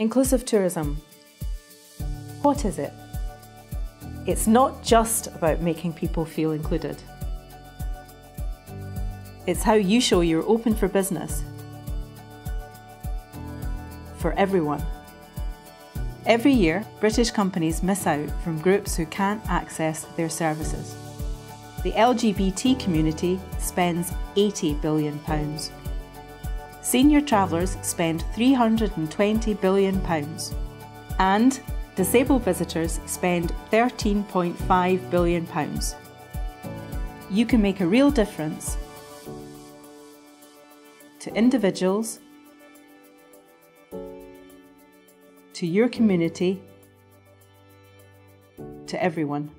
Inclusive tourism. What is it? It's not just about making people feel included. It's how you show you're open for business. For everyone. Every year, British companies miss out from groups who can't access their services. The LGBT community spends £80 billion. Senior travellers spend £320 billion. And disabled visitors spend £13.5 billion. You can make a real difference to individuals, to your community, to everyone.